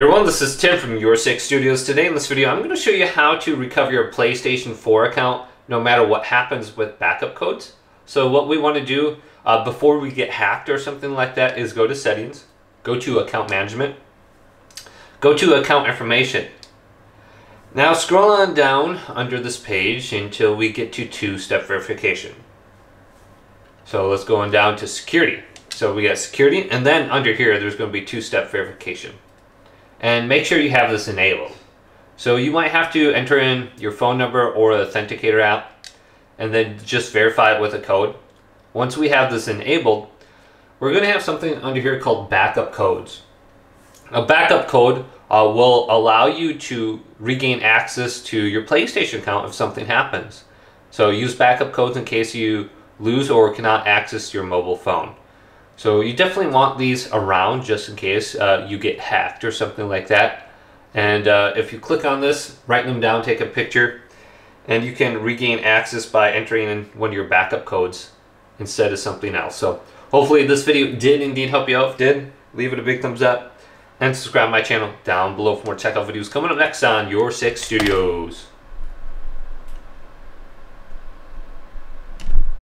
Everyone, this is Tim from Your Six Studios. Today in this video, I'm going to show you how to recover your PlayStation 4 account no matter what happens with backup codes. So what we want to do uh, before we get hacked or something like that is go to settings, go to account management, go to account information. Now scroll on down under this page until we get to two-step verification. So let's go on down to security. So we got security and then under here there's going to be two-step verification and make sure you have this enabled. So you might have to enter in your phone number or authenticator app and then just verify it with a code. Once we have this enabled, we're going to have something under here called backup codes. A backup code uh, will allow you to regain access to your PlayStation account if something happens. So use backup codes in case you lose or cannot access your mobile phone. So you definitely want these around just in case uh, you get hacked or something like that. And uh, if you click on this, write them down, take a picture, and you can regain access by entering in one of your backup codes instead of something else. So hopefully this video did indeed help you out. If did, leave it a big thumbs up and subscribe my channel down below for more tech videos coming up next on Your Six Studios.